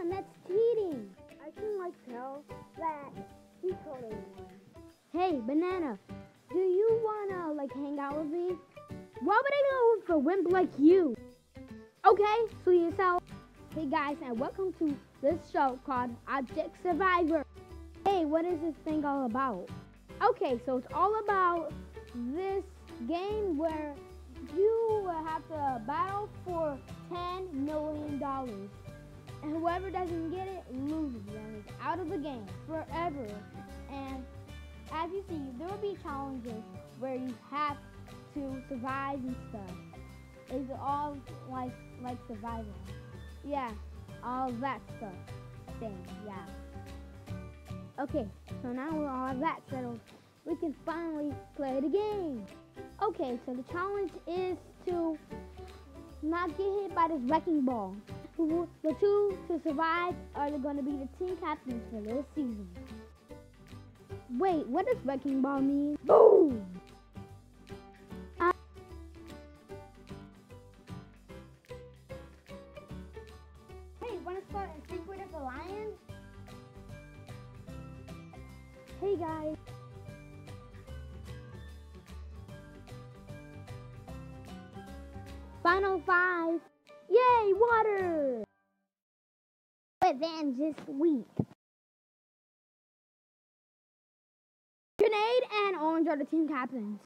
on, that's cheating. I can like tell that he totally won. Hey, Banana, do you wanna like hang out with me? Why would I go with a wimp like you? Okay, so yourself. Hey guys, and welcome to this show called Object Survivor. Hey, what is this thing all about? Okay, so it's all about this game where you have to battle for $10 million. And whoever doesn't get it loses and is out of the game forever. And as you see, there will be challenges where you have to survive and stuff. It's all like like survival. Yeah, all that stuff. Thing, yeah. Okay, so now with all that settled, we can finally play the game. Okay, so the challenge is to not get hit by this wrecking ball. The two to survive are going to be the team captains for this season. Wait, what does wrecking ball mean? Boom! Uh, hey, secret of the? Hey guys. Final five. Revenge is sweet. Grenade and Orange are the team captains.